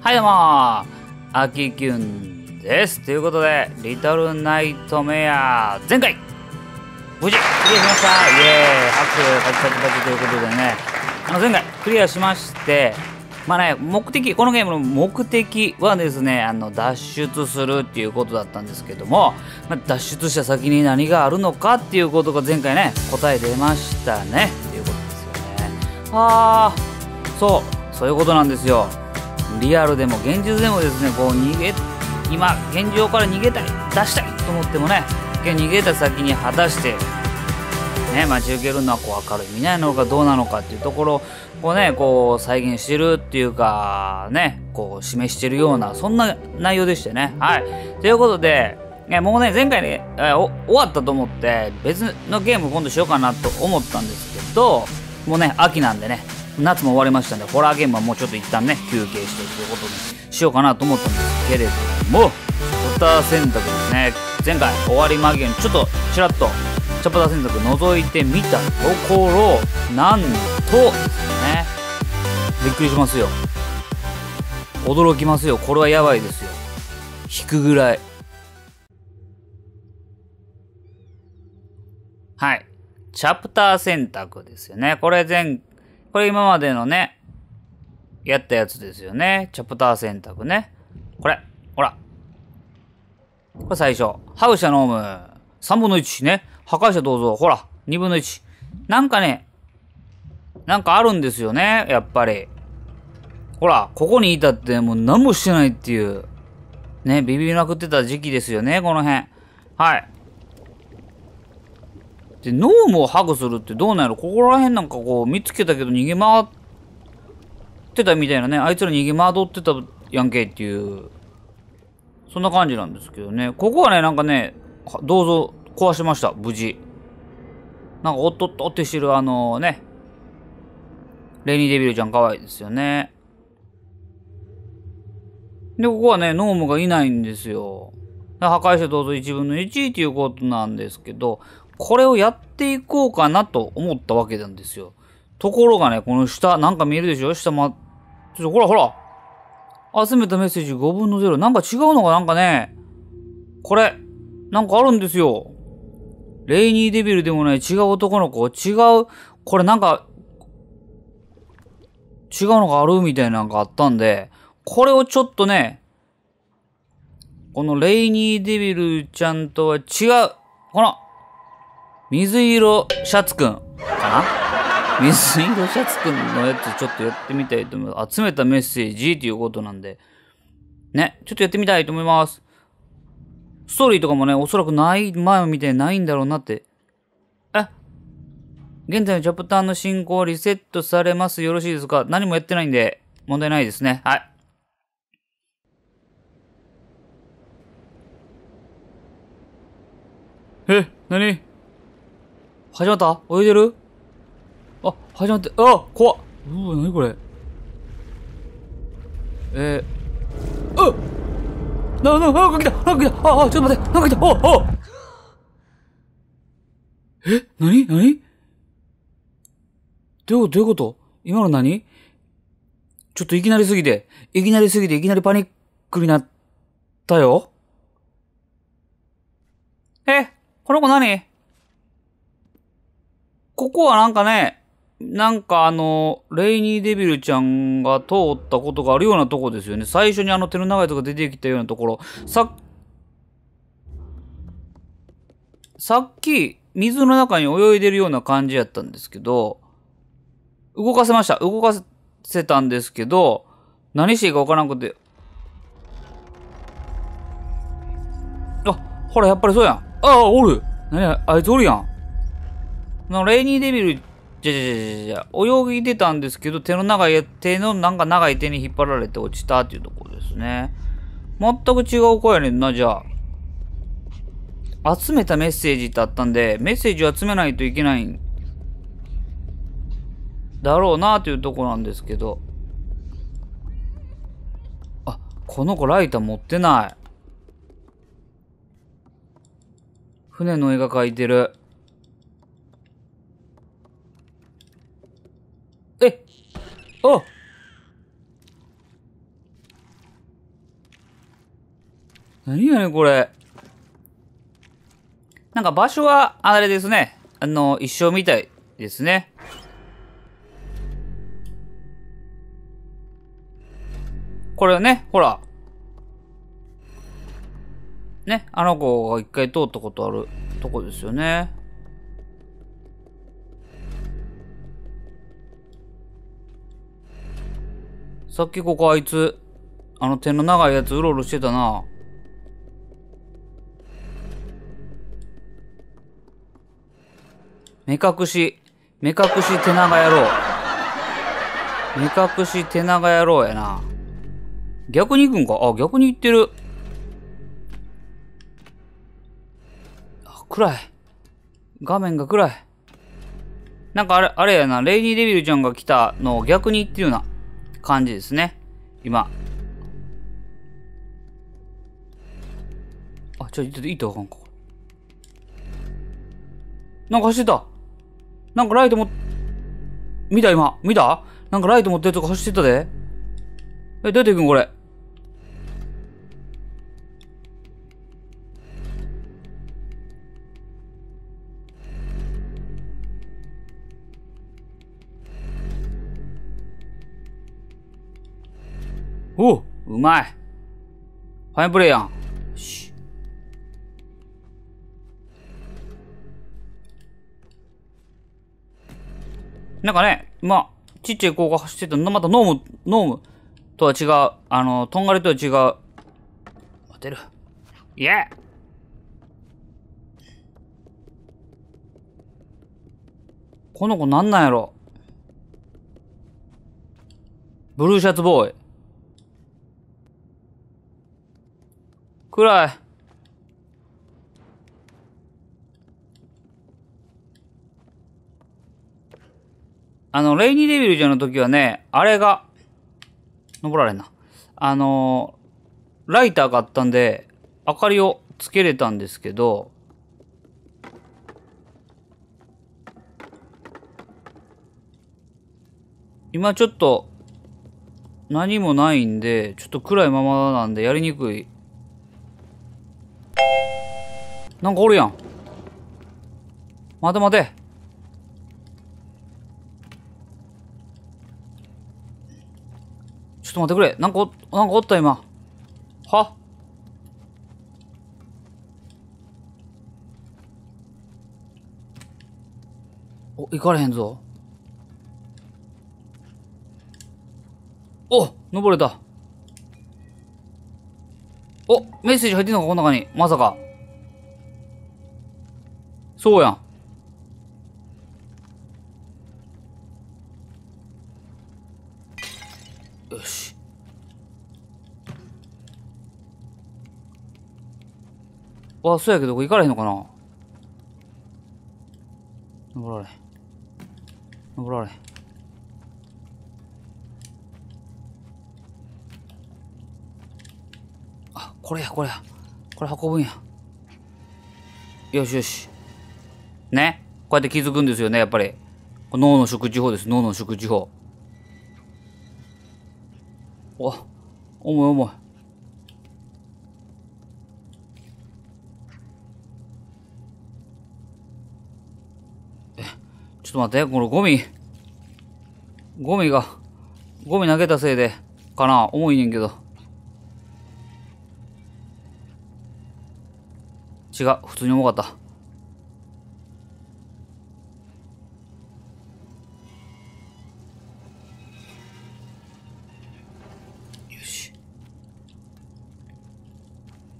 はいどうもアキキュンです。ということでリトルナイトメア前回。無事クリアしました。イエーイ。拍手パチパチパチということでね。あの前回クリアしましてまあね目的このゲームの目的はですねあの脱出するっていうことだったんですけども、まあ、脱出した先に何があるのかっていうことが前回ね答え出ましたね。っていうことですよね。ああそうそういうことなんですよ。リアルでも現実でもですねこう逃げ今現状から逃げたい出したいと思ってもね逃げた先に果たしてね待ち受けるのはこう明るい未来なのかどうなのかっていうところをねこう再現してるっていうかねこう示してるようなそんな内容でしてね。はい。ということでね、もうね、前回ね、え終わったと思って、別のゲーム今度しようかなと思ったんですけど、もうね、秋なんでね、夏も終わりましたんで、ホラーゲームはもうちょっと一旦ね、休憩してということにしようかなと思ったんですけれども、チャプター選択ですね、前回終わり間際にちょっとちらっとチャプター選択覗いてみたところ、なんとですね、びっくりしますよ。驚きますよ。これはやばいですよ。引くぐらい。はい。チャプター選択ですよね。これ前、これ今までのね、やったやつですよね。チャプター選択ね。これ、ほら。これ最初。ハウシャノーム、3分の1ね。破壊者どうぞ。ほら、2分の1。なんかね、なんかあるんですよね。やっぱり。ほら、ここにいたってもう何もしてないっていう。ね、ビビりまくってた時期ですよね、この辺。はい。で、ノームをハグするってどうなんやろ？ここら辺なんかこう見つけたけど逃げ回ってたみたいなね。あいつら逃げ回ってたやんけっていう。そんな感じなんですけどね。ここはね、なんかね、どうぞ壊しました。無事。なんかおっとっとってしてるあのね。レニーデビルちゃん可愛いですよね。で、ここはね、ノームがいないんですよ。破壊者どうぞ1分の1っていうことなんですけど、これをやっていこうかなと思ったわけなんですよ。ところがね、この下、なんか見えるでしょ？下ま、ちょっとほらほら。集めたメッセージ5分の0。なんか違うのがなんかね、これ、なんかあるんですよ。レイニーデビルでもない違う男の子、違う、これなんか、違うのがあるみたいなのがあったんで、これをちょっとね、このレイニーデビルちゃんとは違う、この、水色シャツくんかな？水色シャツくんのやつちょっとやってみたいと思います。集めたメッセージっていうことなんで。ね、ちょっとやってみたいと思います。ストーリーとかもね、おそらくない、前みたいにないんだろうなって。え？現在のチャプターの進行リセットされます。よろしいですか？何もやってないんで、問題ないですね。はい。え、何？始まった？泳いでる？あ、始まって、あ怖っ。うわ、なにこれ？えー、あな、な、なんか来たなんか来たあ、あ、ちょっと待ってなんか来たあ、あえなになにどういうこと？どういうこと？今の何？ちょっといきなりすぎて、いきなりすぎていきなりパニックになったよ。えこの子何？ここはなんかね、なんかあの、レイニーデビルちゃんが通ったことがあるようなとこですよね。最初にあの手の長いとこ出てきたようなところ。さ、さっき、水の中に泳いでるような感じやったんですけど、動かせました。動かせたんですけど、何していいかわからなくて。あ、ほら、やっぱりそうやん。ああ、おる。何あいつおるやん。のレイニーデビル、じゃじゃじゃじゃじゃ泳ぎてたんですけど、手の長い、手のなんか長い手に引っ張られて落ちたっていうところですね。全く違う子やねんな、じゃあ。集めたメッセージってあったんで、メッセージを集めないといけないんだろうなというとこなんですけど。あ、この子ライター持ってない。船の絵が描いてる。お何やねこれ。なんか場所は、あれですね。あの、一緒みたいですね。これね、ほら。ね、あの子が一回通ったことあるとこですよね。さっきここあいつ、あの手の長いやつうろうろしてたな。目隠し、目隠し手長野郎。目隠し手長野郎やな。逆に行くんか？あ、逆に行ってる。あ、暗い。画面が暗い。なんかあれ、あれやな、レイニーデビルちゃんが来たのを逆に言ってるな感じですね。今。あ、ちょ、ちょっと、いいとあかんか。なんか走ってた。なんかライトも、見た今。見た？なんかライト持ってるとか走ってたで。え、出てくんこれ？おうまい。ファインプレイやん。し。なんかね、まあ、ちっちゃい子が走ってたの、またノーム、ノームとは違う、あの、とんがりとは違う。待てる。イェこの子なんなんやろブルーシャツボーイ。暗い。あの、レイニーデビルじゃの時はね、あれが、登られんな。あのライターがあったんで、明かりをつけれたんですけど、今ちょっと、何もないんで、ちょっと暗いままなんでやりにくいなんかおるやん。待て待て。ちょっと待ってくれ。なんかお、なんかおった今。は？お、行かれへんぞ。お登れた。おメッセージ入ってんのかこの中に。まさか。そうやん。よし。あ、そうやけど、これ行かれへんのかな？登られ。登られ。あ、これや、これや。これ運ぶんや。よしよし。ね。こうやって気づくんですよね、やっぱり。脳の食事法です、脳の食事法。お、重い重い。え、ちょっと待って、このゴミ。ゴミが、ゴミ投げたせいで、かな重いねんけど。違う、普通に重かった。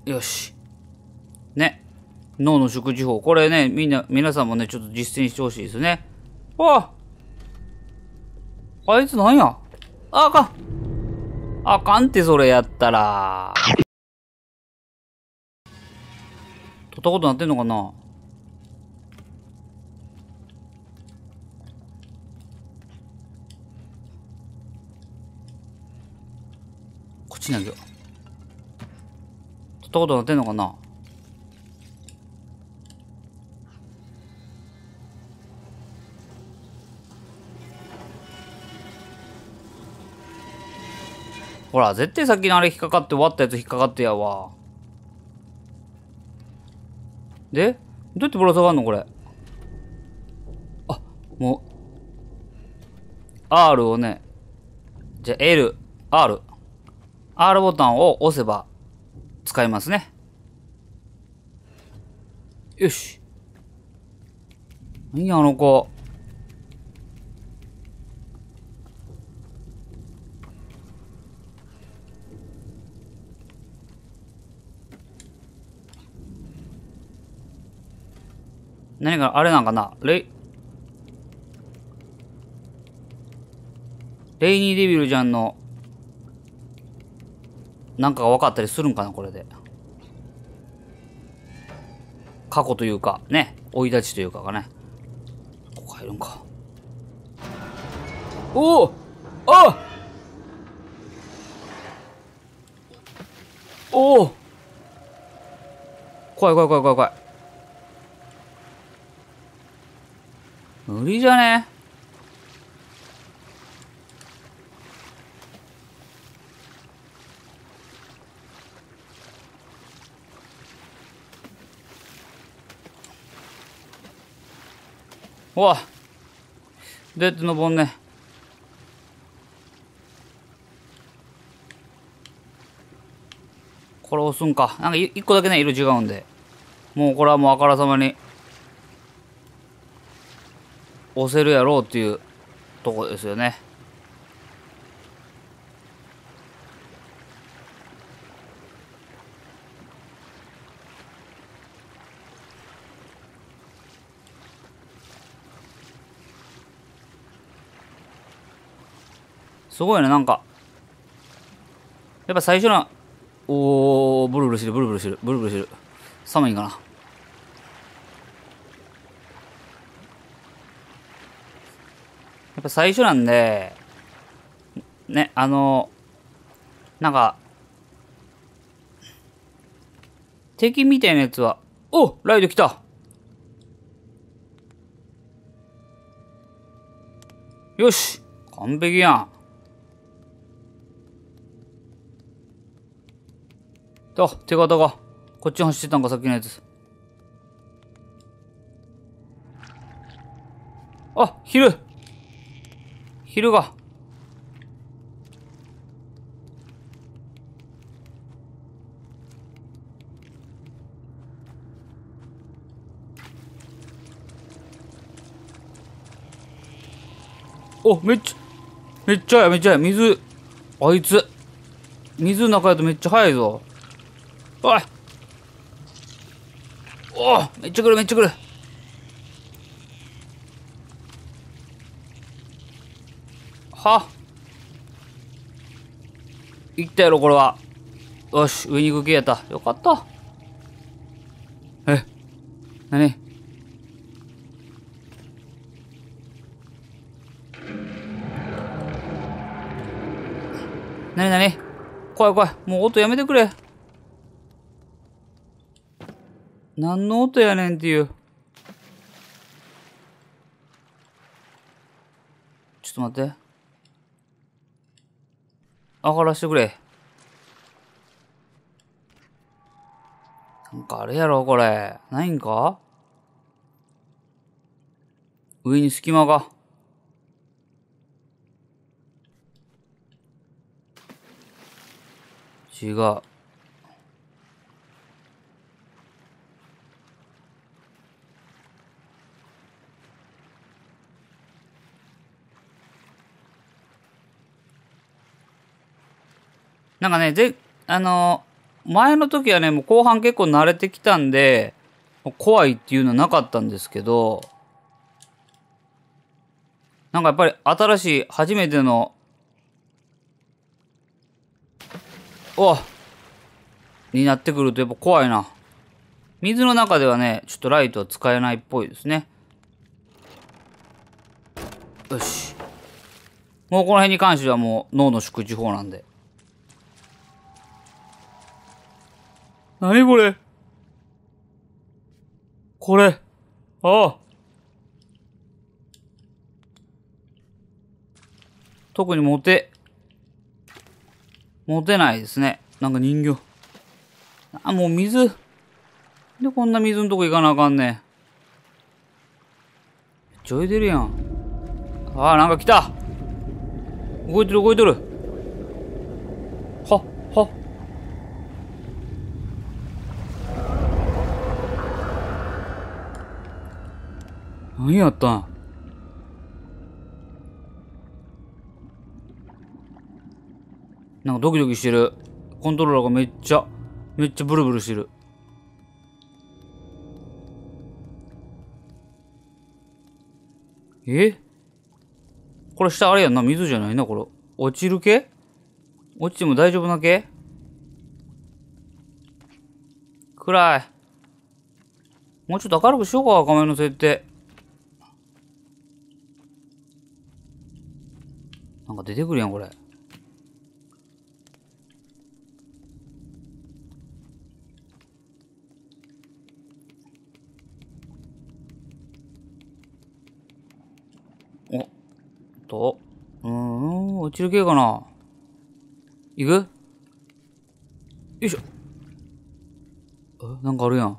よし。ね。脳の食事法。これね、みんな、皆さんもね、ちょっと実践してほしいですね。ああいつなんや？あ、あかん。あかんってそれやったら。取ったことなってんのかな？こっち投げよう。ったことなってんのかな？ほら、絶対さっきのあれ引っかかって終わったやつ引っかかってやわ。で？どうやってぶら下がんのこれ？あ、もう、R をね、じゃあ L、R。R ボタンを押せば使えますね。よし。何やあの子。何かあれなんかな？レイ、レイニーデビルちゃんの、なんかが分かったりするんかなこれで。過去というか、ね、生い立ちというかがね。ここ入るんか。おおあおお怖い怖い怖い怖い怖い。無理じゃね？うわどうやって登んね。これ押すんか。なんか一個だけね色違うんで。もうこれはもうあからさまに。押せるやろうっていうとこですよね。すごいね、なんか。やっぱ最初の、おー、ブルブルしてる、ブルブルしてる、ブルブルしてる。寒いんかな。やっぱ最初なんで、ね、あの、なんか、敵みたいなやつは、おライド来たよし完璧やん。あ、手形が、こっち走ってたんか、さっきのやつ。あ、昼昼が。お、めっちゃ、めっちゃや、めっちゃや、水。あいつ。水の中やとめっちゃ速いぞ。おいおおめっちゃ来る、めっちゃ来る。は？行ったやろ、これは。よし、上に行く気やった。よかった。え、なになになに怖い怖い。もう音やめてくれ。何の音やねんっていう。ちょっと待って。上がらしてくれ。なんかあれやろ、これ。ないんか？上に隙間が。違う。なんかね、で、あの、前の時はね、もう後半結構慣れてきたんで、怖いっていうのはなかったんですけど、なんかやっぱり新しい初めての、おになってくるとやっぱ怖いな。水の中ではね、ちょっとライトは使えないっぽいですね。よし。もうこの辺に関してはもう脳の祝辞法なんで。何これ？これ。ああ。特にモテ、モテないですね。なんか人形。あ、もう水。でこんな水のとこ行かなあかんねん。めっちゃ泳いでるやん。ああ、なんか来た動いてる動いてるはっ、はっ。何やったん？なんかドキドキしてる。コントローラーがめっちゃ、めっちゃブルブルしてる。え？これ下あれやんな？水じゃないな、これ。落ちる系？落ちても大丈夫な系？暗い。もうちょっと明るくしようか、画面の設定。なんか出てくるやん、これ。お、と、うーん、落ちる系かな。行く？よいしょ。え、なんかあるやん。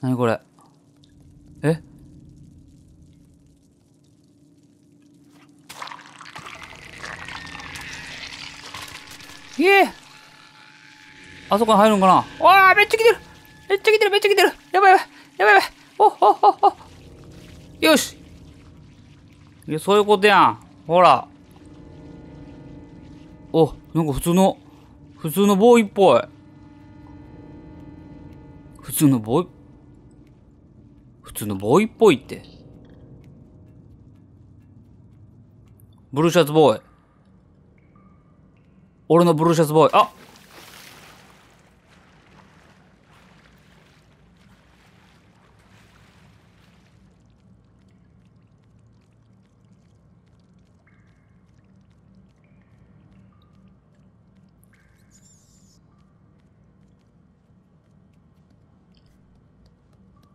なにこれ？え？いえ？あそこに入るんかな？わあめっちゃ来てる。めっちゃ来てるめっちゃ来てる。やばいやばい。やばいやばい。おおおお。よし。いや、そういうことやん。ほら。お、なんか普通の、普通のボーイっぽい。普通のボーイ、普通のボーイっぽいって。ブルーシャツボーイ。俺のブルーシャツボーイ。あ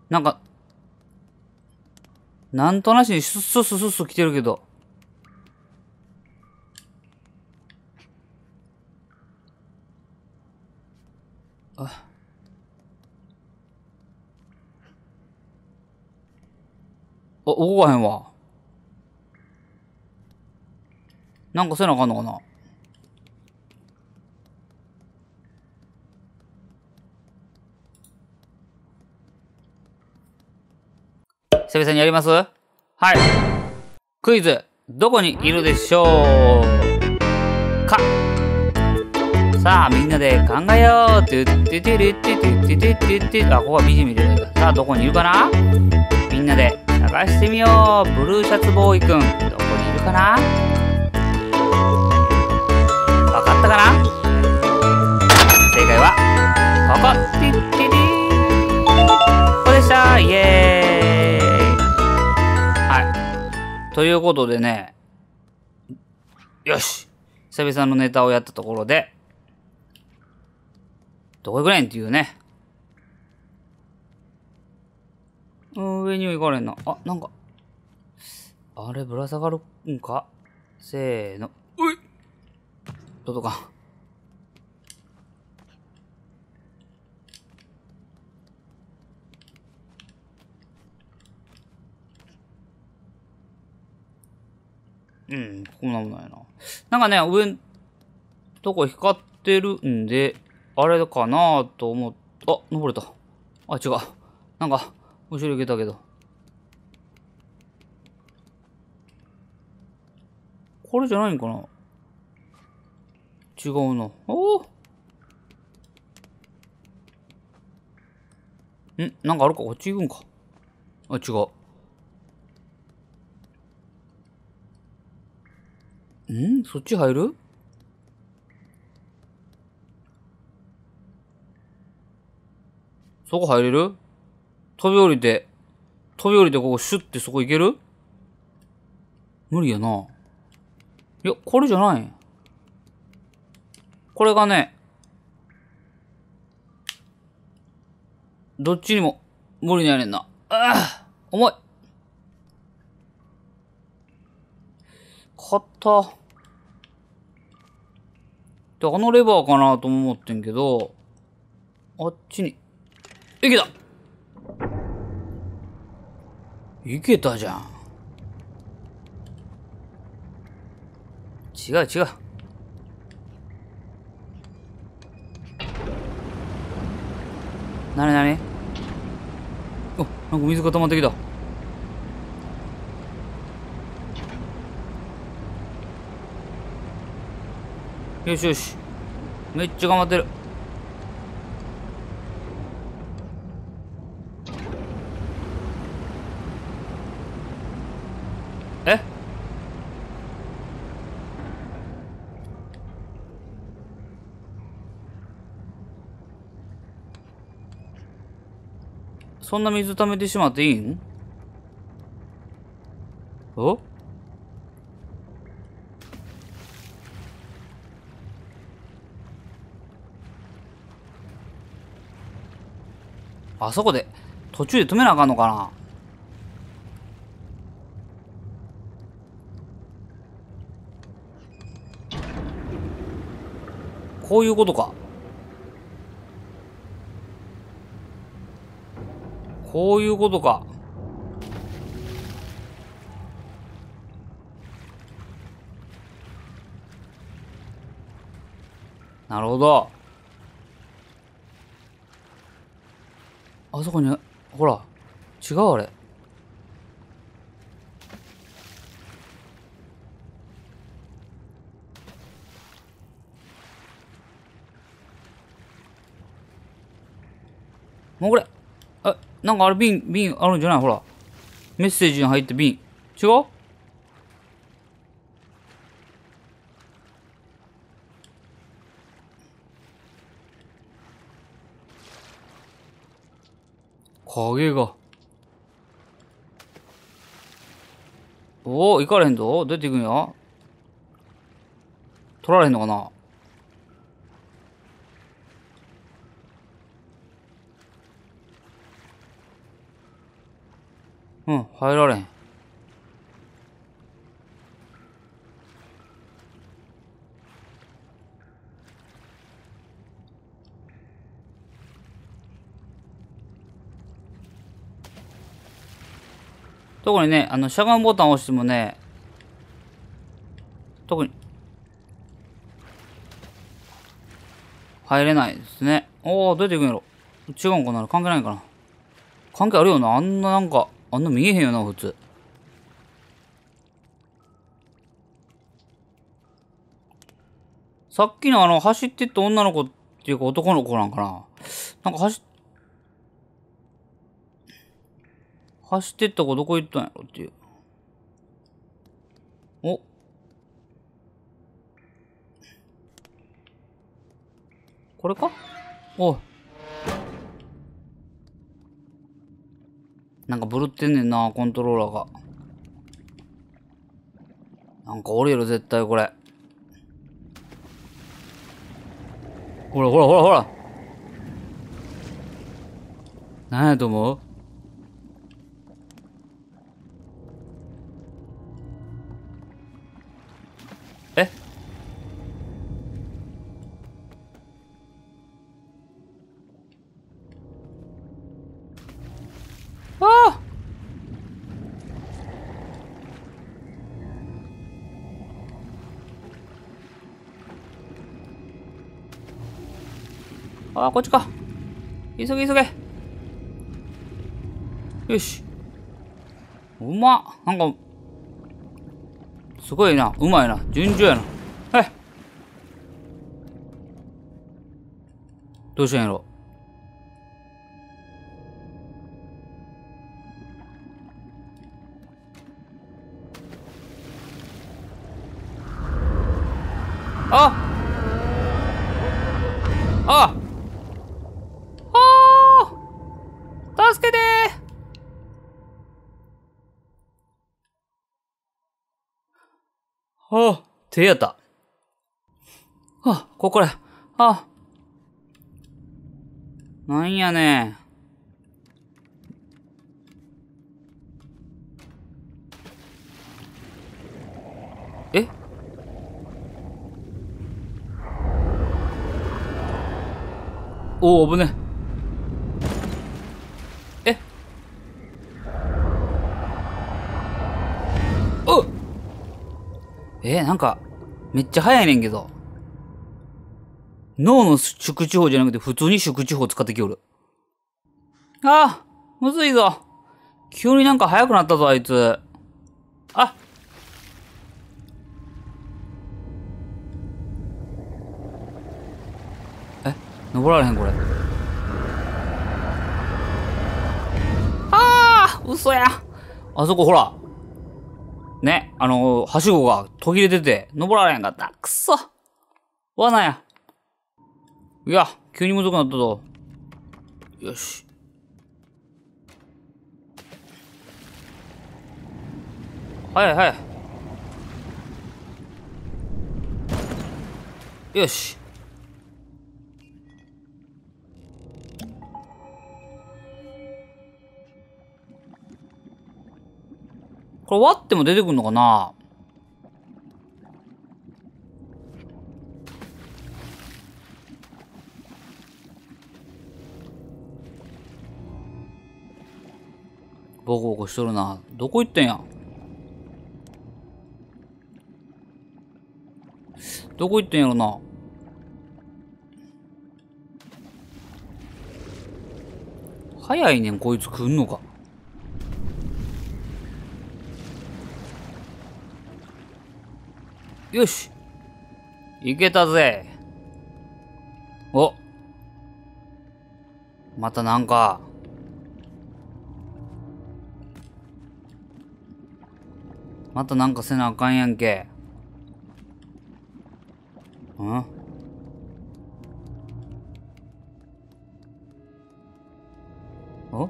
なんか、なんとなしにスッスッスッスッスッ来てるけど。あ。あ、動かへんわ。なんかせなあかんのかな久々にやります？はい。クイズ、どこにいるでしょう？かさあ、みんなで考えよう。トゥッティティリッティティティティティティあ、ここは BGM 入れな。さあ、どこにいるかなみんなで探してみよう。ブルーシャツボーイくん、どこにいるかなわかったかな正解は、ここ。ティッティティここでしたイエーイということでね、よし久々のネタをやったところで、どこ行くねんっていうね。上には行かれんな。あ、なんか、あれぶら下がるんか？せーの。うい届かん。うん、こんなもないな。なんかね、上んとこ光ってるんで、あれかなと思っ、あ、登れた。あ、違う。なんか、後ろ行けたけど。これじゃないんかな？違うな。おおん？なんかあるか？こっち行くんか？あ、違う。ん？そっち入る？そこ入れる？飛び降りて、飛び降りてここシュッてそこ行ける？無理やな。いや、これじゃないこれがね、どっちにも無理にやねんな。ああ重い。かった。で、あのレバーかなと思ってんけど、あっちに、いけたいけたじゃん。違う違う。なになに？お、なんか水が溜まってきた。よしよし。めっちゃ頑張ってる。え？そんな水溜めてしまっていいん？お？あそこで途中で止めなあかんのかな？こういうことか。こういうことか。なるほど。あそこに、ほら、違うあれ。もうこれ、え、なんかあれ瓶、瓶あるんじゃない？ほら。メッセージに入って瓶。違う？影が。おお、行かれへんぞ。出ていくんや。取られへんのかなうん、入られへん。特にね、あの、しゃがむボタンを押してもね、特に、入れないですね。おー、出ていくんやろ。違うんかな関係ないかな関係あるよな。あんななんか、あんな見えへんよな、普通。さっきのあの、走ってった女の子っていうか男の子なんかななんか走っ走ってった子どこ行ったんやろっていう。おこれか？おなんかブルってんねんな、コントローラーが。なんか折れる、絶対これ。ほらほらほらほら。何やと思う？あこっちか。急げ急げ。よし。うまっ。なんかすごいな。うまいな。順調やな。はい。どうしたんやろ。手やった。あ、ここら。あ。なんやねえ？おお、危ねえ？えおえー、なんか、めっちゃ早いねんけど。脳の縮地法じゃなくて普通に縮地法使ってきおる。ああ、むずいぞ。急になんか速くなったぞ、あいつ。あえ、登られへん、これ。ああ嘘やあそこほら。ね、あのはしごが途切れてて、登られへんかった。くそ罠や。いや、急にむずくなったぞ。よし。はいはいよしこれ割っても出てくんのかな？ボコボコしとるな。どこ行ってんや？どこ行ってんやろな？早いねん、こいつ来んのか。よし。いけたぜ。お。またなんか。またなんかせなあかんやんけ。ん？お？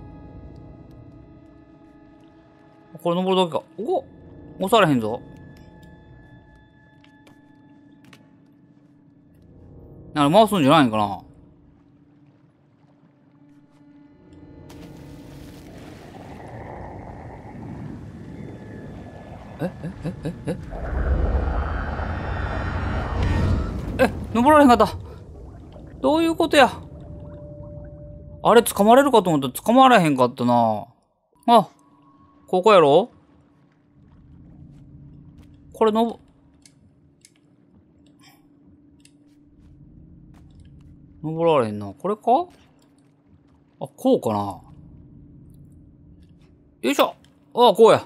これ登るだけか。お押されへんぞ。あれ回すんじゃないんかなえええええ？え、登られへんかった。どういうことや？あれ、掴まれるかと思ったら掴まれへんかったな。あ、ここやろ？これのぼ、登られへんな。これか？あ、こうかな。よいしょ。あ、こうや。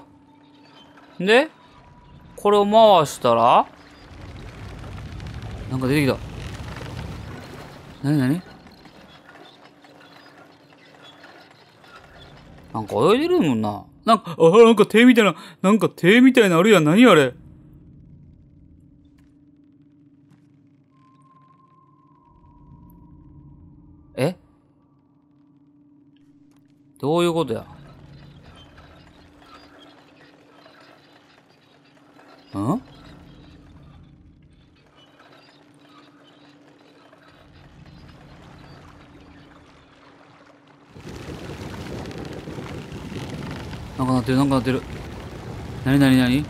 で、これを回したら、なんか出てきた。なになになんか泳いでるもんな。なんか、あ、なんか手みたいな、なんか手みたいなあるやん。何あれえどういうことや？ん？なんかなってるなんかなってる。なになになに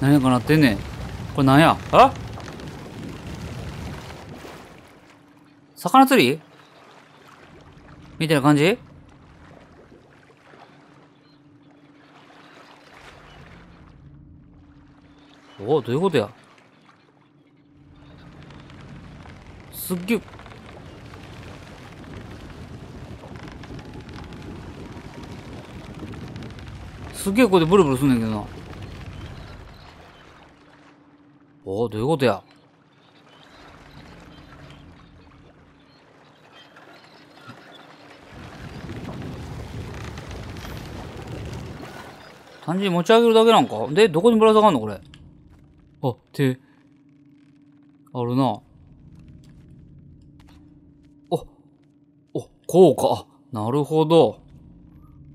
何かなってんねん。これなんや？あ？魚釣り？みたいな感じ？おおどういうことや？すっげえすげえこれでブルブルすんねんけどな。おお、どういうことや？単純に持ち上げるだけなんかで、どこにぶら下がんのこれ。あ、手。あるな。お、お、こうか。なるほど。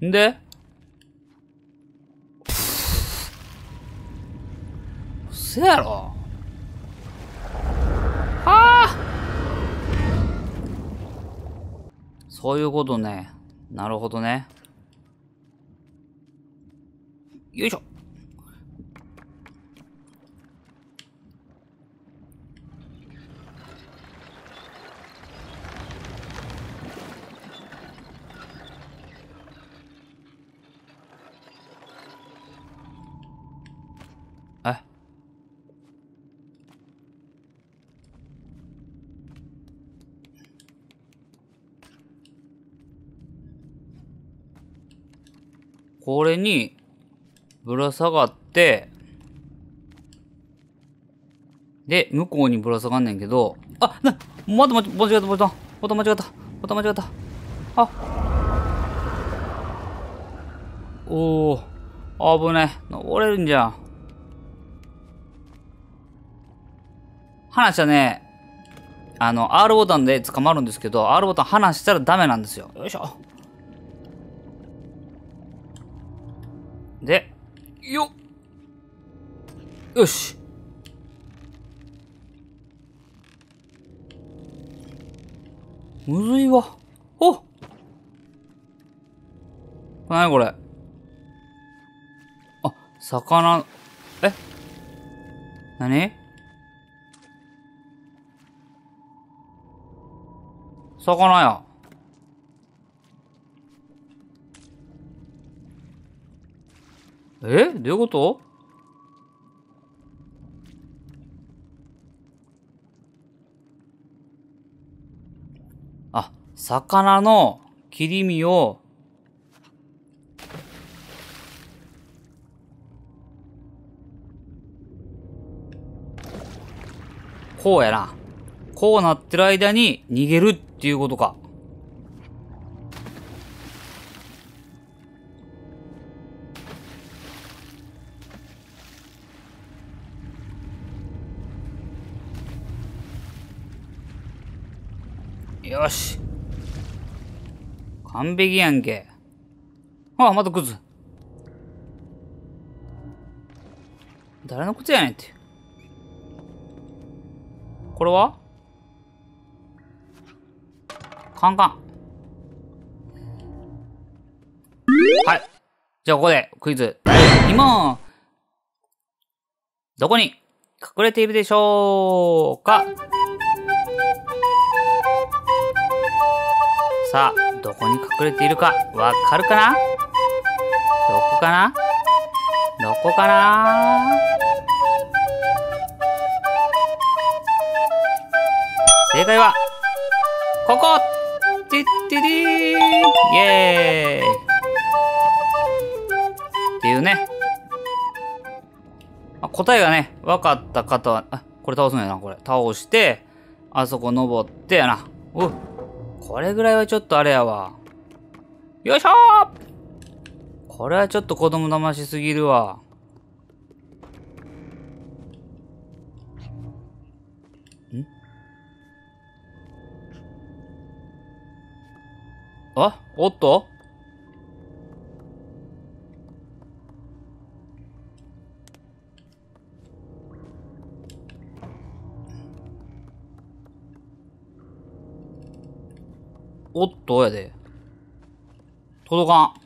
んでせやろああそういうことね。なるほどね。よいしょ。これに、ぶら下がって、で、向こうにぶら下がんねんけど、あ、な、またま、間違えた、また、また間違えた、また間違えた。あ。おー、危ねえ。登れるんじゃん。話はね、あの、R ボタンで捕まるんですけど、R ボタン離したらダメなんですよ。よいしょ。よっよし。むずいわ。おなにこれ。あ、魚、え？なに魚や。え？どういうこと？あ、魚の切り身を、こうやな。こうなってる間に逃げるっていうことか。完璧やんけ。あ、また靴。誰の靴やねんって。これは？カンカン。はい。じゃあここでクイズ第2問。どこに？隠れているでしょうか？さあ、どこに隠れているかわかるかな？どこかな？どこかな？正解は、ここ！てってりー！イエーイ！っていうね。答えがね、分かった方は、あ、これ倒すんやな、これ。倒して、あそこ登ってやな。うこれぐらいはちょっとあれやわ。よいしょーこれはちょっと子供騙しすぎるわ。ん？あおっと？おっとやで。届かん。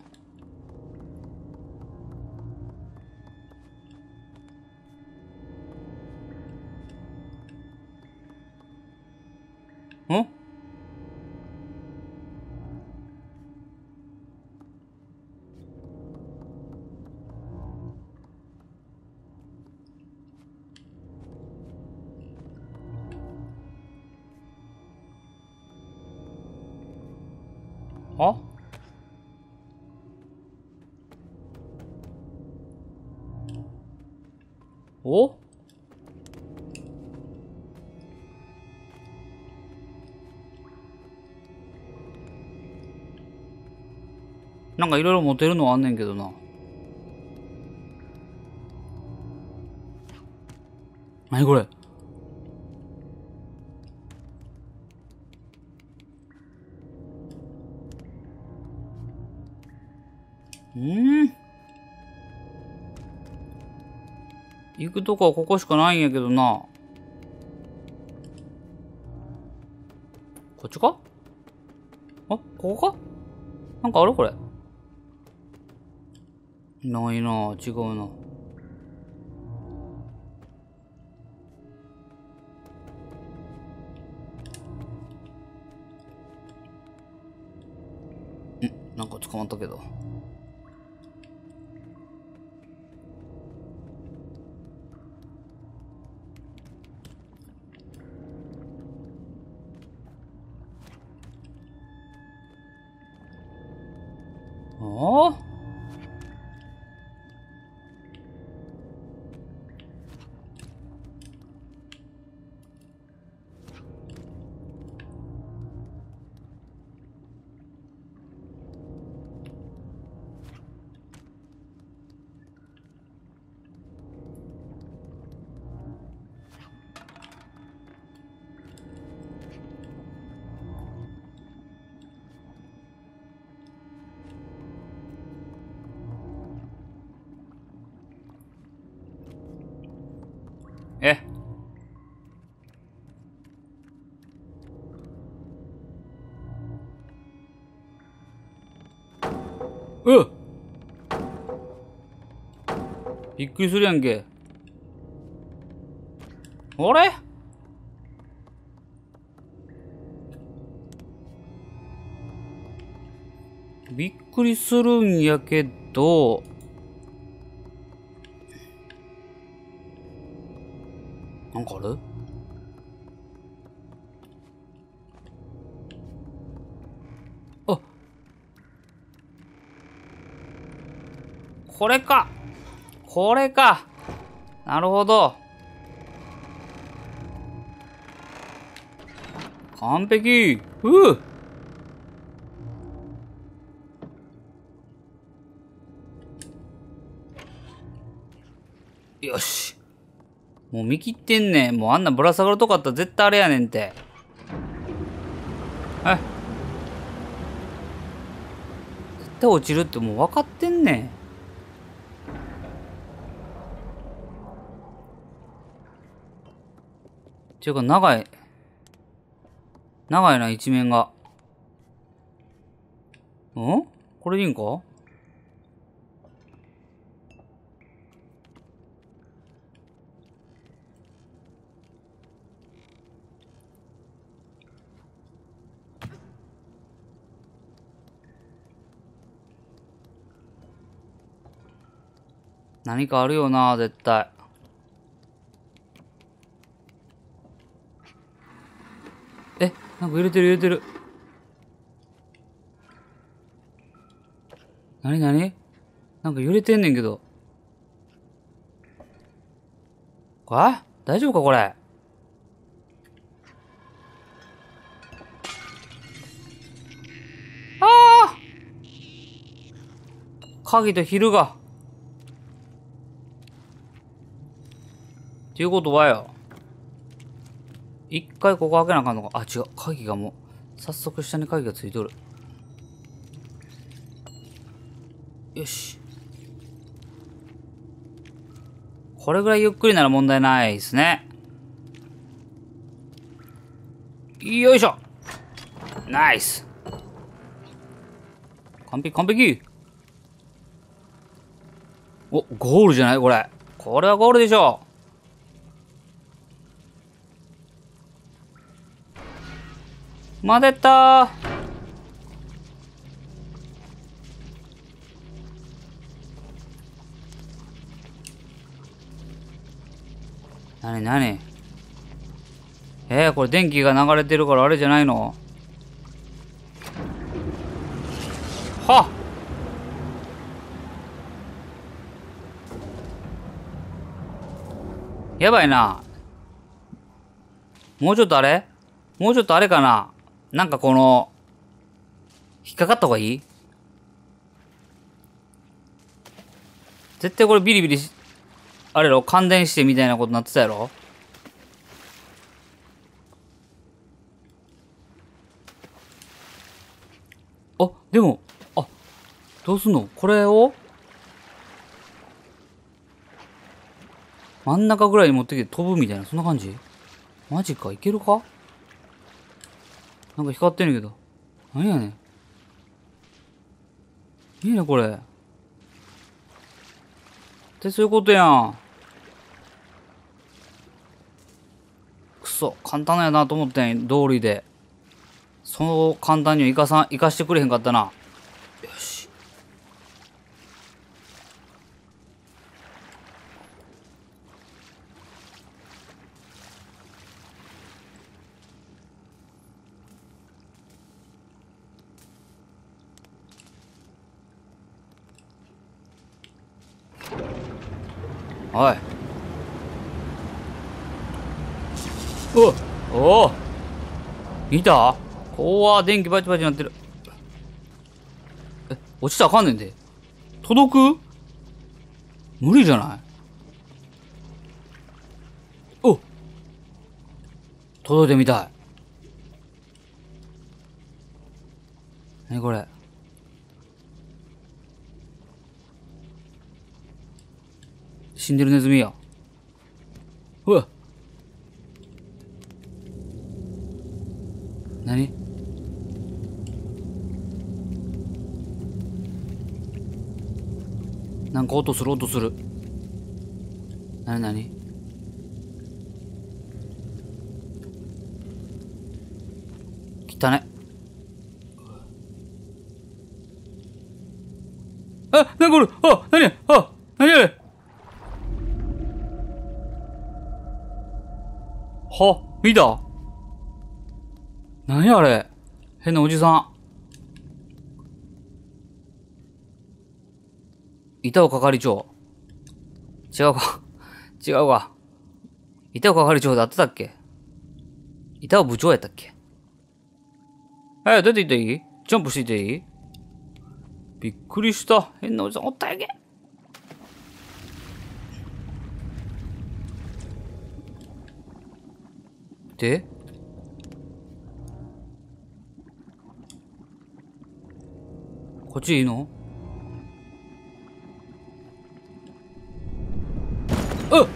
なんかいろいろ持てるのはあんねんけどな。なにこれ？うん行くとこはここしかないんやけどな。こっちか？あ、ここか？なんかあるこれ。ないな違うな。んなんか捕まったけど。びっくりするやんけ。あれ？びっくりするんやけど、なんかある？あこれか。これかなるほど。完璧ううよし。もう見切ってんねん。もうあんなぶら下がるとこあったら絶対あれやねんて。はい。絶対落ちるってもう分かってんねん。ていうか長い。長いな、一面が。んこれでいいんか？何かあるよな、絶対。え、なんか揺れてる揺れてる。なになになんか揺れてんねんけど。これ？大丈夫か？これ？ああ鍵と昼が。っていうことはよ。一回ここ開けなあかんのか？あ、違う。鍵がもう、早速下に鍵がついとる。よし。これぐらいゆっくりなら問題ないですね。よいしょナイス完璧完璧お、ゴールじゃない？これ。これはゴールでしょまだやった。なになにえー、これ電気が流れてるからあれじゃないの？はっ！やばいな。もうちょっとあれ？もうちょっとあれかな？なんかこの、引っかかった方がいい？絶対これビリビリし、あれろ？感電してみたいなことなってたやろ？あ、でも、あ、どうすんの？これを？真ん中ぐらいに持ってきて飛ぶみたいな、そんな感じ？マジか？いけるか？なんか光ってんねんけど。何やねん。いいね、これ。ってそういうことやん。くそ、簡単やなと思ってん、道理で。そう簡単には生かさん、生かしてくれへんかったな。よし。おい。おおお見た？怖電気バチバチなってる。え、落ちたらあかんねんで。届く？無理じゃない？お届いてみたい。何これ？死んでるネズミや。うわ。何？なんか音する音する。なになに汚ね。あ、なんかおあ、なにあ。見た？なにあれ？変なおじさん。板尾係長。違うか。違うか。板尾係長であってたっけ？板尾部長やったっけ？え、出て行っていい？ジャンプしていていい？びっくりした。変なおじさんおったやけ。でこっちいいの？うっ！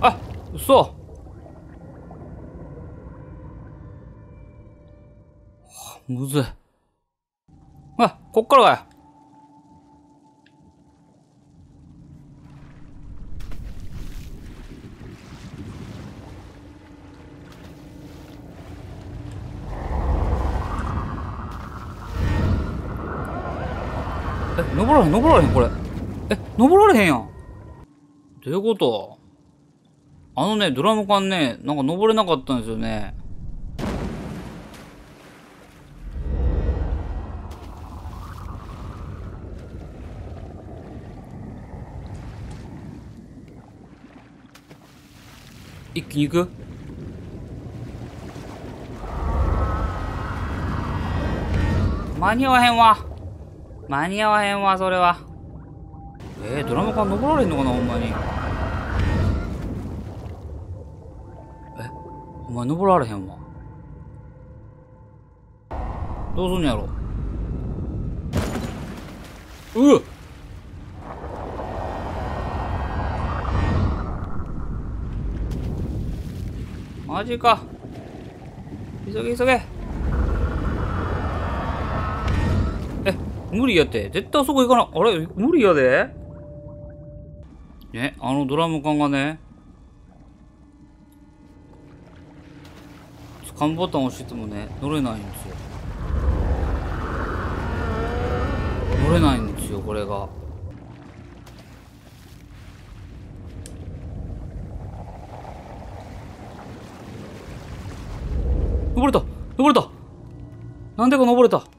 あ嘘。むずい。あこっからかよえ、登られへん、登られへん、これ。え、登られへんやん。どういうこと？あのね、ドラム缶ね、なんか登れなかったんですよね。一気に行く？間に合わへんわ。間に合わへんわ、それは。えー、ドラム缶登られんのかな、ほんまに。え、お前登られへんわ。どうすんやろ。うっマジか。急げ急げ。え、無理やって。絶対あそこ行かな。あれ？無理やで。ね、あのドラム缶がね、掴むボタン押しててもね、乗れないんですよ。乗れないんですよ、これが。登れた登れたなんでか登れた？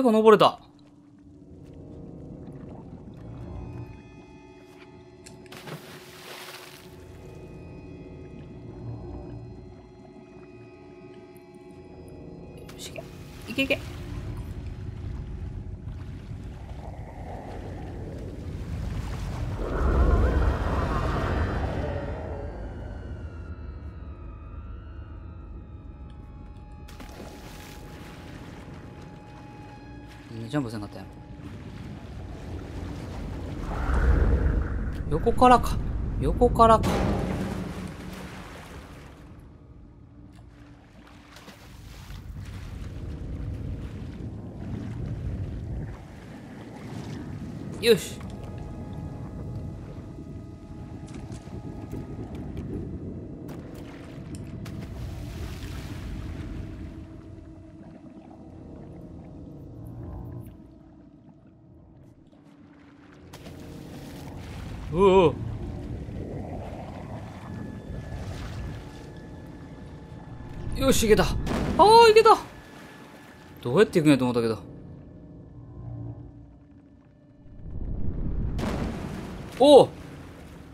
なんでか登れた。全部せんかったやん。横からか。横からか。よしうおよし、いけた。ああ、いけた。どうやって行くんやと思ったけど。おお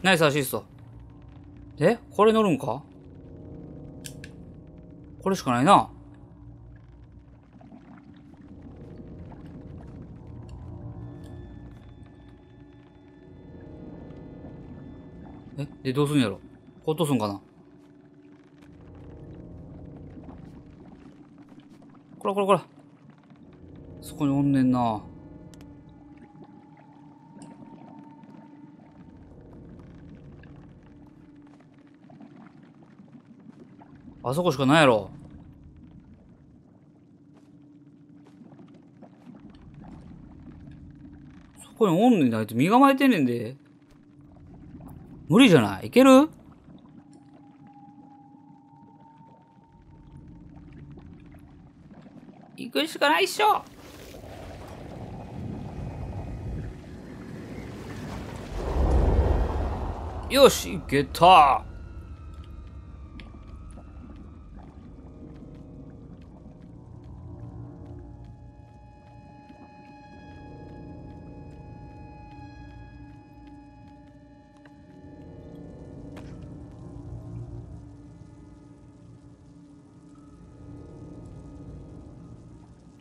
ナイスアシスト。えこれ乗るんか？これしかないな。えで、どうすんやろ？こう落とすんかな？こらこらこら。そこにおんねんな。あそこしかないやろ。そこにおんねんあいつ身構えてんねんで。無理じゃない？いける？行くしかないっしょ。よし行けた。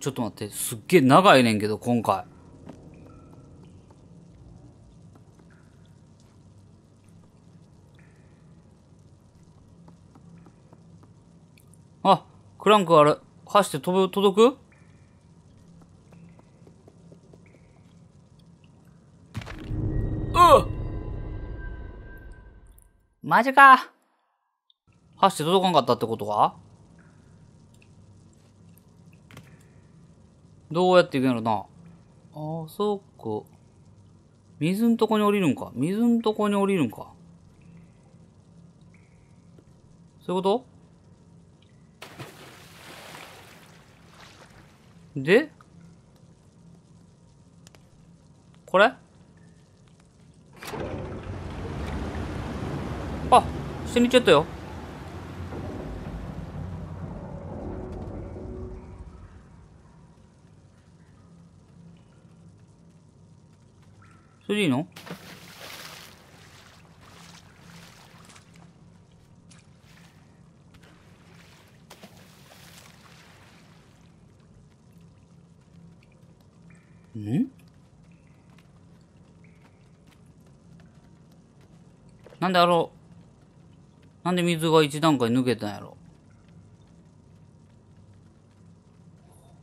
ちょっと待って、すっげえ長いねんけど、今回。あ、クランクあれ、走って飛ぶ、届く？うマジか。走って届かんかったってことか？どうやって行くんやろな。あ、そっか。水んとこに降りるんか。水んとこに降りるんか。そういうこと？で？これ？あ、下に行っちゃったよ。それでいいの？ん？なんであろうなんで水が一段階抜けたんやろ？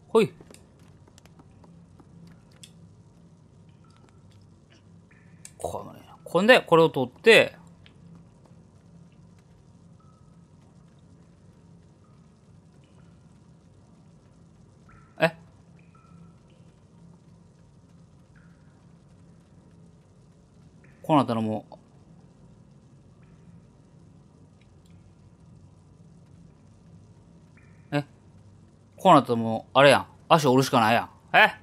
ほい。これ、こんで、これを取って、え？こうなったらもう、え？こうなったらもう、あれやん。足折るしかないやん。え？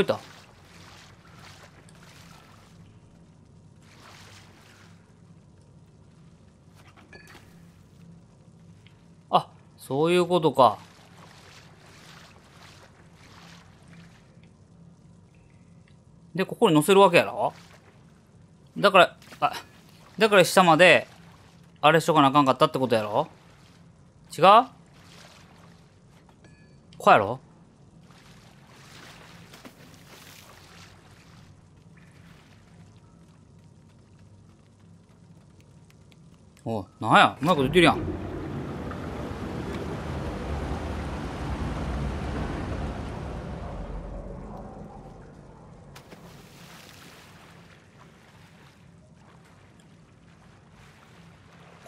えどこ行った。あ、そういうことか。で、ここに乗せるわけやろ？だから、あ、だから下まで、あれしとかなあかんかったってことやろ？違う？こうやろ？おなんや？うまいこと言ってるやん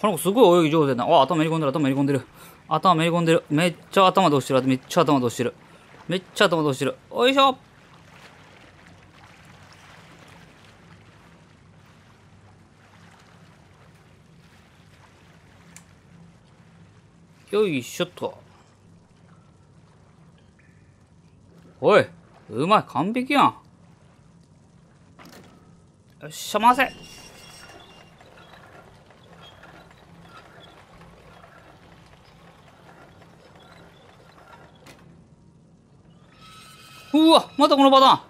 この子すごい泳ぎ上手だな。あ、頭めり込んでる、頭めり込んでる。頭めり込んでる。めっちゃ頭どしてる。めっちゃ頭どしてる。めっちゃ頭どしてる。おいしょよいしょっと。おい、うまい、完璧やん。よっしゃ、回せ。うわ、またこのパターン。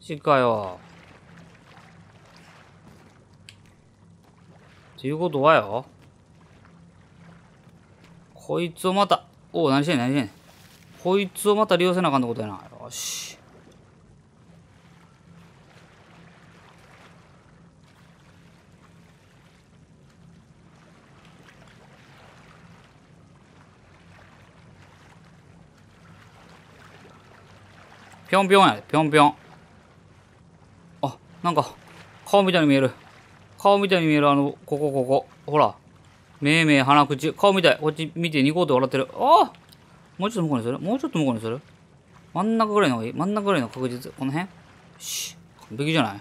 ジかよ。ていうことはよ。こいつをまた、おお、何してん何してんこいつをまた利用せなあかんってことやな。よし。ぴょんぴょんやで、ぴょんぴょん。あ、なんか、顔みたいに見える。顔みたいに見える、あの、ここ、ここ。ほら。めいめい、鼻、口。顔みたい。こっち見てニコって笑ってる。ああもうちょっと向こうにする？もうちょっと向こうにする？真ん中ぐらいの方がいい真ん中ぐらいの確実。この辺？よし。完璧じゃない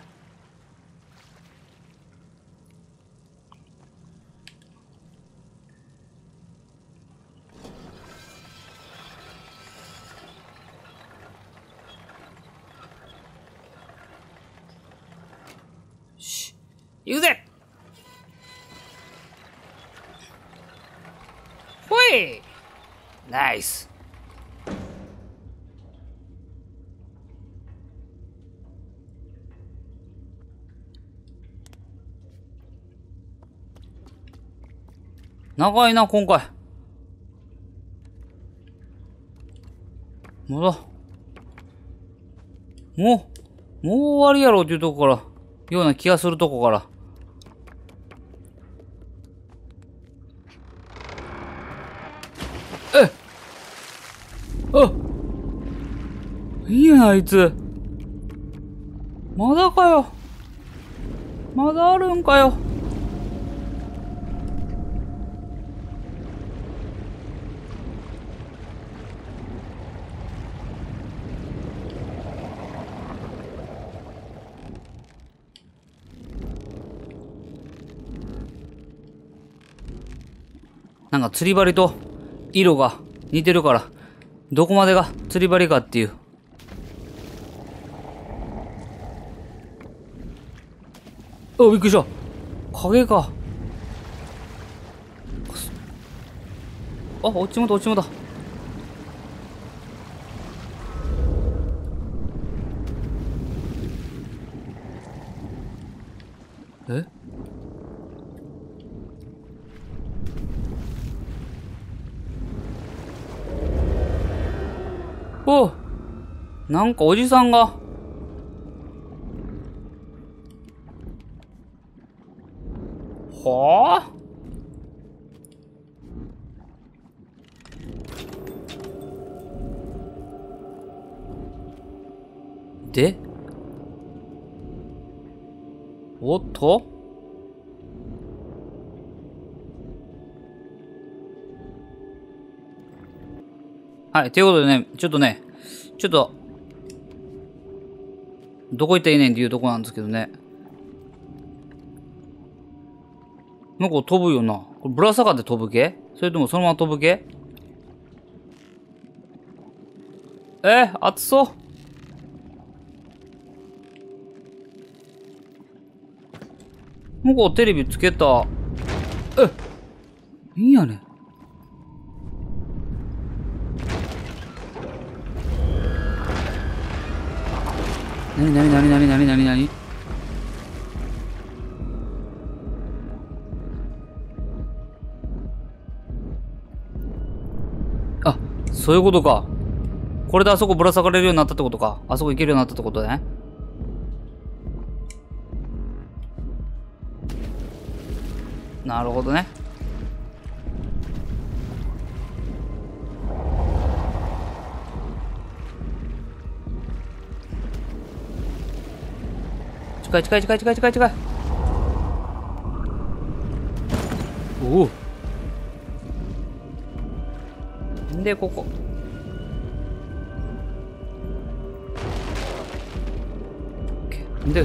し。行くぜほいナイス長いな、今回。まだ。もう、もう終わりやろっていうとこから、ような気がするとこから。えあいいやな、あいつ。まだかよ。まだあるんかよ。な釣り針と色が似てるから、どこまでが釣り針かっていう。あ、びっくりした。影か。あ、落ちもた、落ちもた。えおなんかおじさんが。はあ？で？おっと？はい、ということでね、ちょっとね、ちょっと、どこ行ったらいいねんっていうとこなんですけどね。なんか飛ぶよな。これぶら下がって飛ぶ系？それともそのまま飛ぶ系？え熱そう。向こうテレビつけた。えいいんやね。なになになになになになになにあ、そういうことか。これであそこぶら下がれるようになったってことか。あそこ行けるようになったってことね。なるほどね。近い近い近い近い近い近い。おおでここ。で。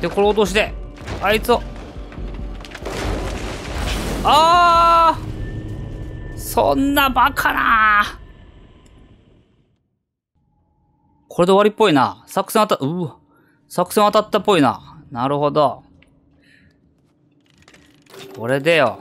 でこれ落として。あいつを。あーそんなバカなこれで終わりっぽいな。作戦当た、うわ。作戦当たったっぽいな。なるほど。これでよ。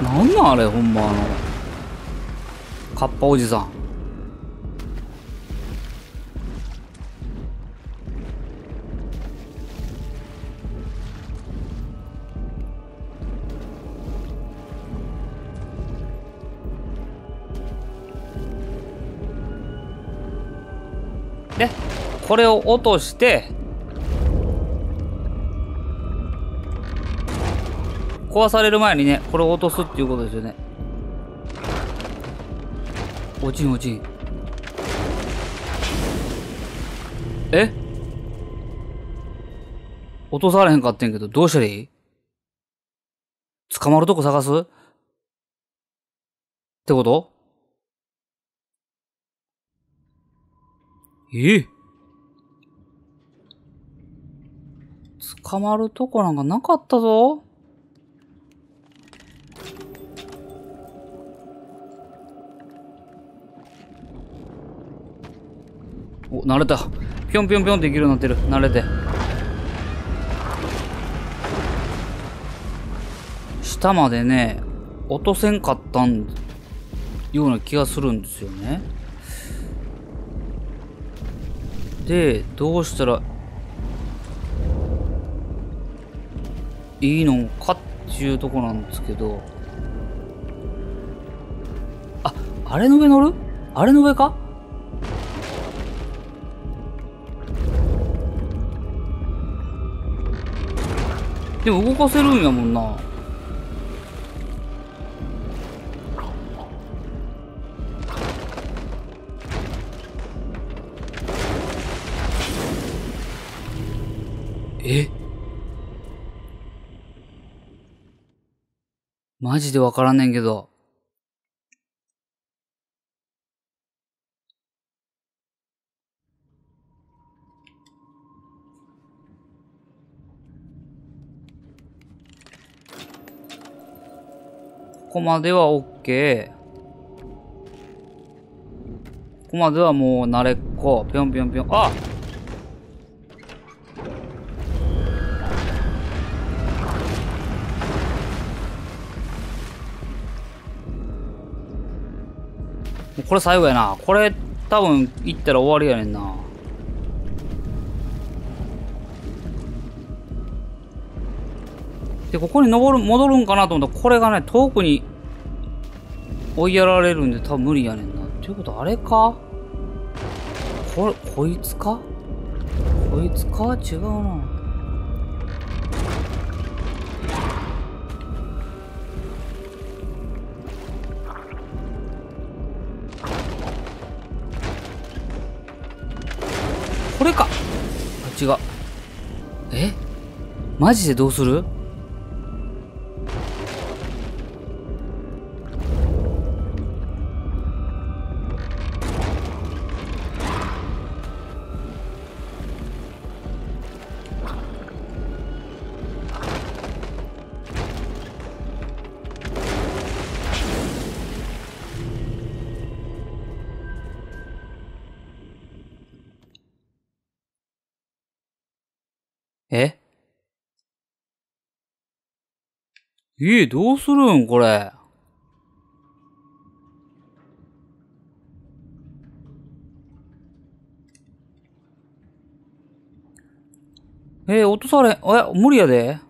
なんなんあれほんまあのカッパおじさん。でこれを落として壊される前にねこれを落とすっていうことですよね。落ちん落ちえ？落とされへんかってんけどどうしたらいい？捕まるとこ探す？ってこと？え？捕まるとこなんかなかったぞ。お、慣れた。ぴょんぴょんぴょんってできるようになってる。慣れて。下までね、落とせんかったん、ような気がするんですよね。で、どうしたらいいのかっていうとこなんですけど。あ、あれの上乗る？あれの上か？でも動かせるんやもんな。え？マジでわからんねんけど。ここまでは OK。ここまではもう慣れっこ。ぴょんぴょんぴょん。あこれ最後やな。これ多分行ったら終わりやねんな。で、ここに登る、戻るんかなと思ったら、これがね、遠くに追いやられるんで多分無理やねんな。ということあれか？これ、こいつか？こいつか？違うな。これか。あ違う。え？マジでどうする？え？え、どうするんこれ？え落とされ、え、無理やで。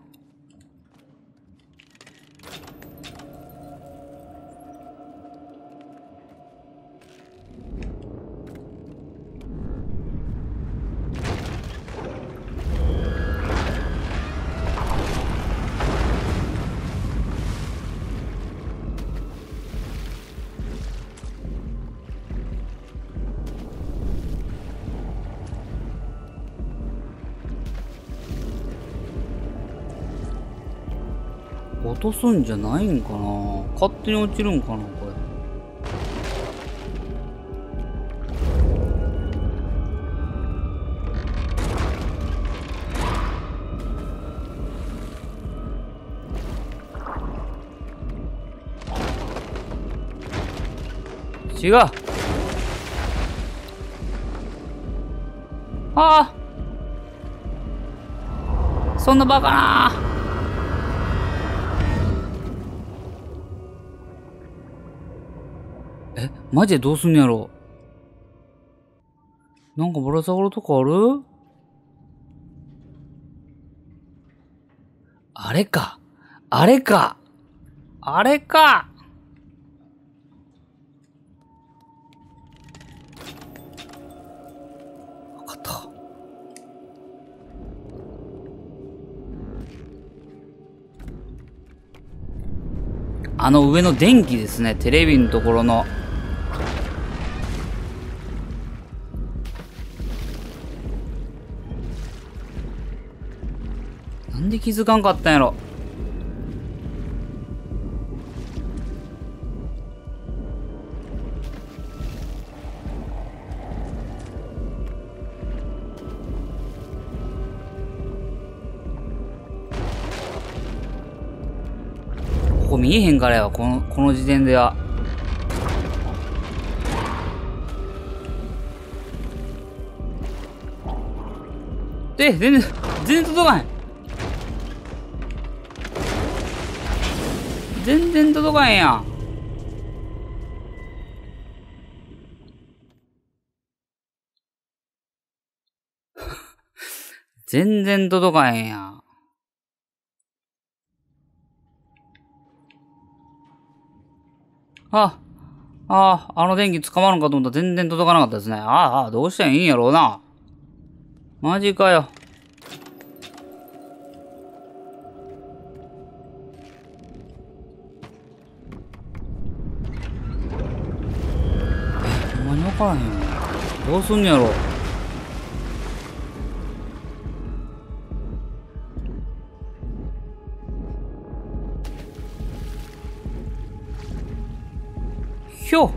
とすんじゃないんかな？勝手に落ちるんかなこれ。違う。ああ。そんなバカなマジでどうすんやろなんかぶら下がるとこある？あれか。あれか。あれか。わかった。あの上の電気ですね。テレビのところの。で気づかんかったんやろ。ここ見えへんからやわ、この、この時点では。で、全然、全然届かへん。全然届かへんやん。全然届かへんやん。あ、あ、あの電気捕まるんかと思ったら全然届かなかったですね。ああ、どうしたらいいんやろうな。マジかよ。からへん。どうすんのやろ。ひょ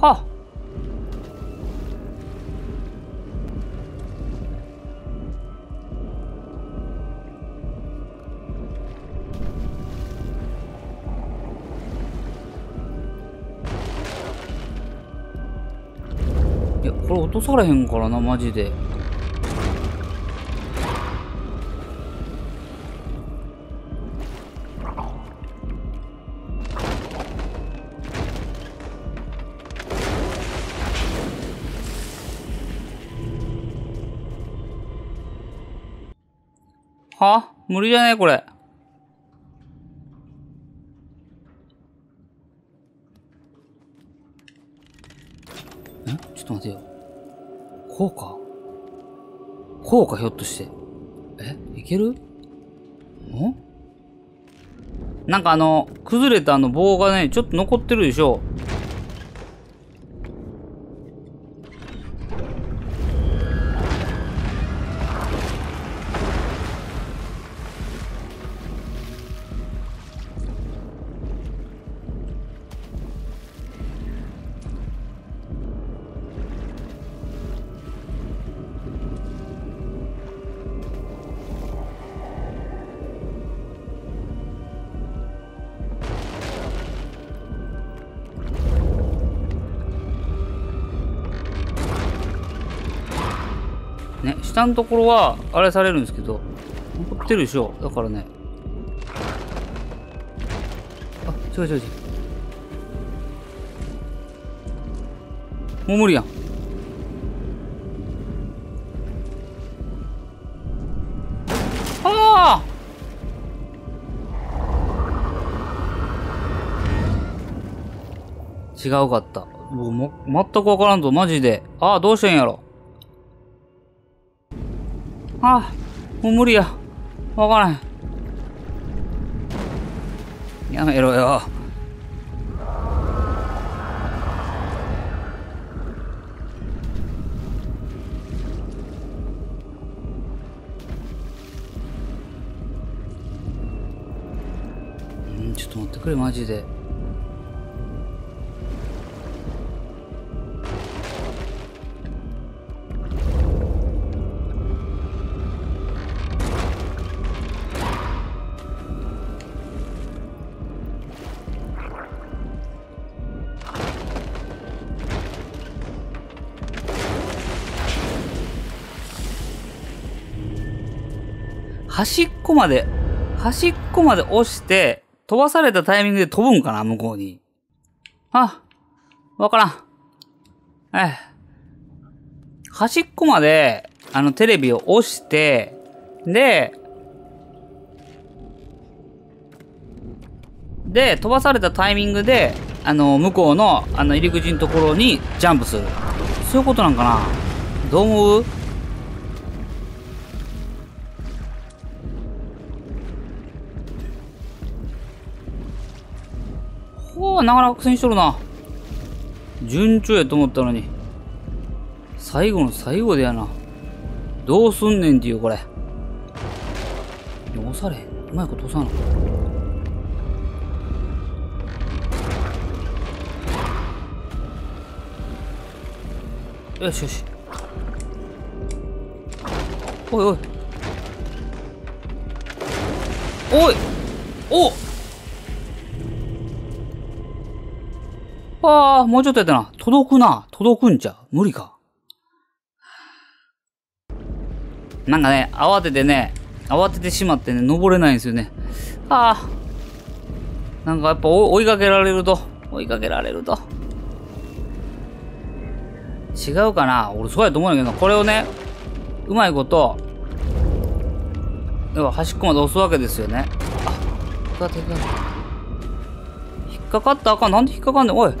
はっ落とされへんからなマジで。は？無理じゃね？これ。えちょっと待てよ。こうか？こうかひょっとして。え？いける？ん？なんかあの、崩れたあの棒がね、ちょっと残ってるでしょ。下のところは、あれされるんですけど、残ってるでしょだからね。あ、違う違う違う。もう無理やん。ああ違うかった。僕も、全くわからんと、マジで。ああ、どうしてんやろ。あ、もう無理や。わからん。やめろよ。ちょっと待ってくれ、マジで。端っこまで、端っこまで押して、飛ばされたタイミングで飛ぶんかな向こうに。あ、わからん。ええ。端っこまで、あの、テレビを押して、で、で、飛ばされたタイミングで、あの、向こうの、あの、入り口のところにジャンプする。そういうことなんかなどう思う？なかなか苦戦しとるな。順調やと思ったのに。最後の最後でやな。どうすんねんっていう、これ。押され。うまいこと押さな。よしよし。おいおい。おいおっああ、もうちょっとやったな。届くな。届くんじゃ。無理か。なんかね、慌ててね、慌ててしまってね、登れないんですよね。ああ。なんかやっぱ追いかけられると、追いかけられると。違うかな俺そうやと思うんだけど、これをね、うまいこと、要は端っこまで押すわけですよね。あ、引っかかって引っかかっ。たあかん。なんで引っかかんねん？おい。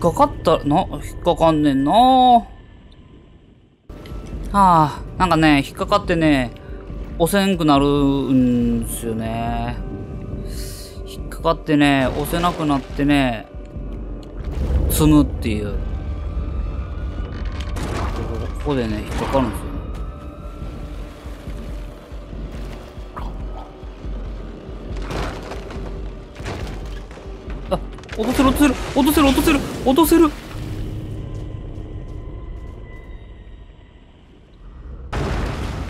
っかかった、な、引っかかんねんなはあ、なんかね、引っかかってね、押せんくなるんすよね。引っかかってね、押せなくなってね、積むっていう。ここでね、引っかかるんですよ落とせる落とせる落とせる落とせる落とせる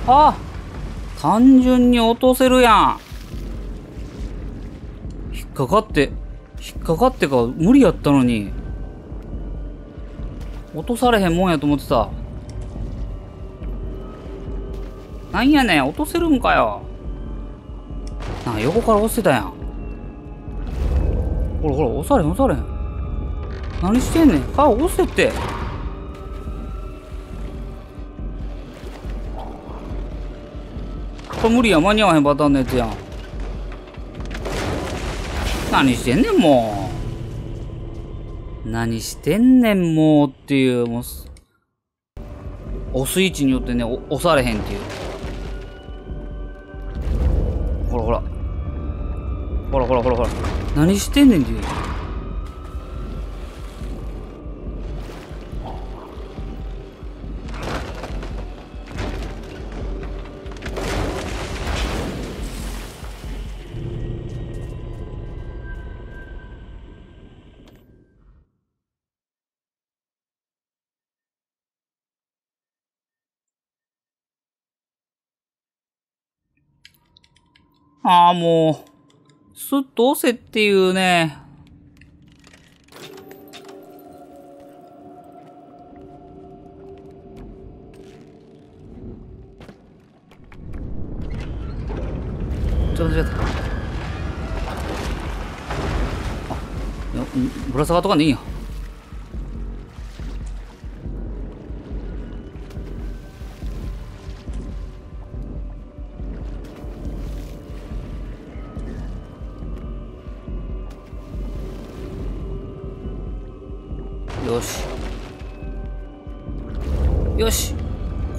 あ単純に落とせるやん。引っかかって、引っかかってか無理やったのに。落とされへんもんやと思ってた。なんやねん、落とせるんかよ。なんか横から押してたやん。ほらほら、押されん、押されん。何してんねん。顔押せって。これ無理や、間に合わへんパターンのやつやん。何してんねん、もう。何してんねん、もうっていう、もう、押す位置によってね、押されへんっていう。ほらほら。ほらほらほらほら。何してんねんっていう。ああ、もう、スッと押せっていうね。ちょっと間違った。あ、ぶら下がっとかんでいいんや。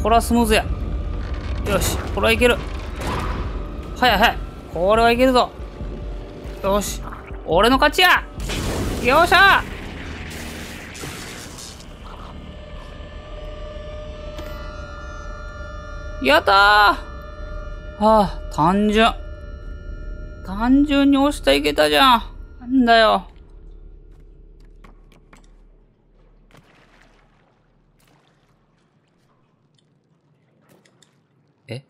これはスムーズや。よし。これはいける。はいはい。これはいけるぞ。よし。俺の勝ちやよっしゃやったーはあ、単純。単純に押したらいけたじゃん。なんだよ。え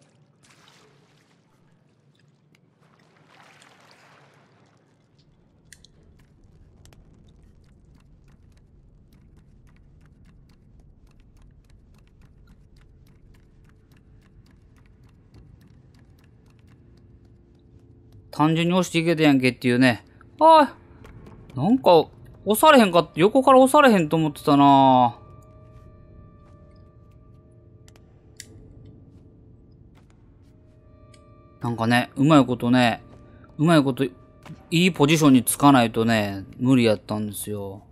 単純に押していけたやんけっていうね。あい。なんか、押されへんかって、横から押されへんと思ってたななんかね、うまいことね、うまいこと、いいポジションにつかないとね、無理やったんですよ。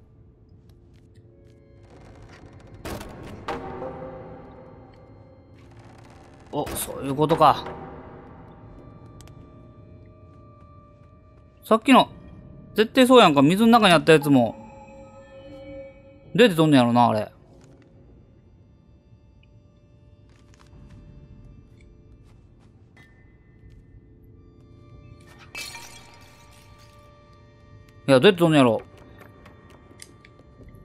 お、そういうことか。さっきの、絶対そうやんか。水の中にあったやつも。どうやって飛んねやろな、あれ。いや、どうやって飛んねやろ。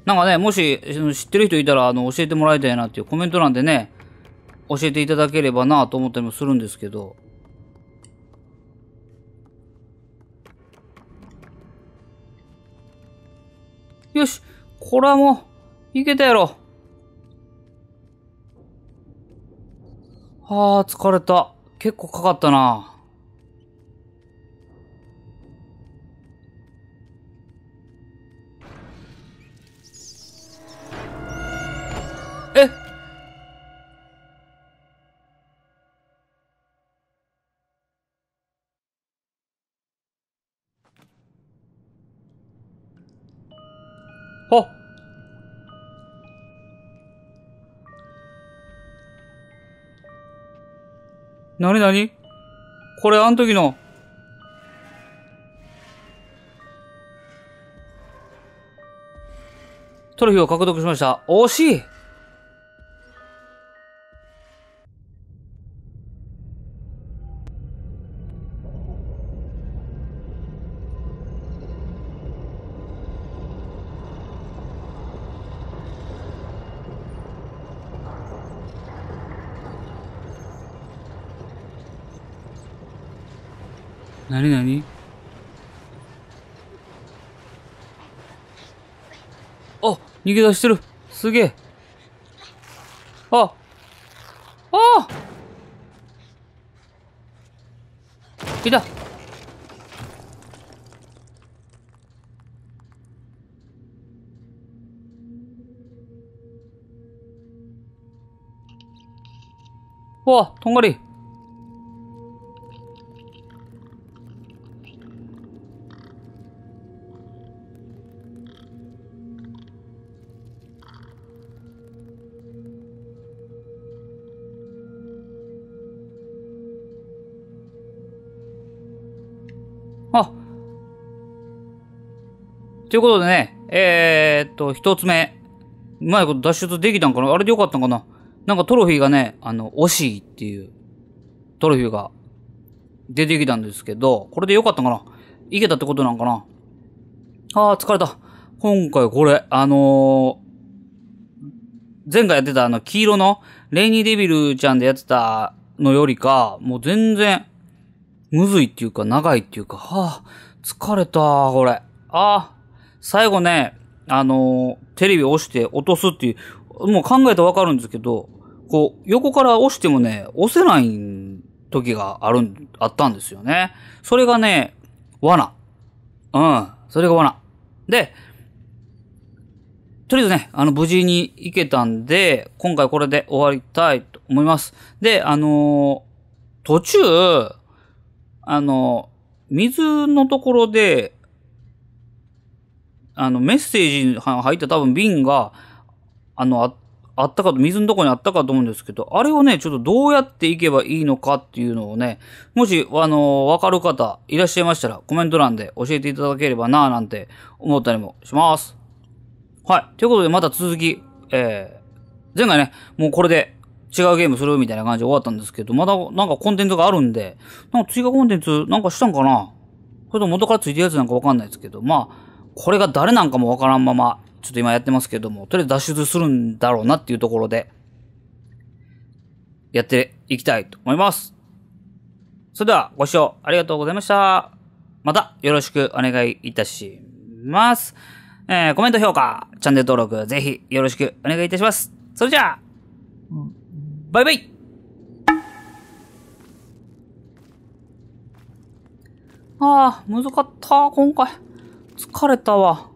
なんかね、もし知ってる人いたら、あの、教えてもらいたいなっていうコメント欄でね、教えていただければなと思ったりもするんですけど。よし、これはもう、いけたやろ。はあ、疲れた。結構かかったな。あなになにこれあん時の。トロフィーを獲得しました。惜しい逃げ出してる。すげえ。あ、あいた。わ、とんがということでね、えー、っと、一つ目。うまいこと脱出できたんかな？あれでよかったんかな？なんかトロフィーがね、あの、惜しいっていうトロフィーが出てきたんですけど、これでよかったんかな？いけたってことなんかな？あー、疲れた。今回これ、あのー、前回やってたあの黄色のレイニーデビルちゃんでやってたのよりか、もう全然むずいっていうか、長いっていうか、はあ、疲れた、これ。ああ、最後ね、あのー、テレビ押して落とすっていう、もう考えたらわかるんですけど、こう、横から押してもね、押せない時があるん、あったんですよね。それがね、罠。うん、それが罠。で、とりあえずね、あの、無事に行けたんで、今回これで終わりたいと思います。で、あのー、途中、あの、水のところで、あの、メッセージ入った多分瓶が、あの、ああったかと、水のとこにあったかと思うんですけど、あれをね、ちょっとどうやっていけばいいのかっていうのをね、もし、あの、わかる方いらっしゃいましたら、コメント欄で教えていただければなぁなんて思ったりもします。はい。ということで、また続き、えー、前回ね、もうこれで違うゲームするみたいな感じで終わったんですけど、まだなんかコンテンツがあるんで、なんか追加コンテンツなんかしたんかな？それと元からついてるやつなんかわかんないですけど、まあ、これが誰なんかもわからんまま、ちょっと今やってますけども、とりあえず脱出するんだろうなっていうところで、やっていきたいと思います。それではご視聴ありがとうございました。またよろしくお願いいたします。えー、コメント評価、チャンネル登録、ぜひよろしくお願いいたします。それじゃあ、バイバイああ、難かった、今回。疲れたわ。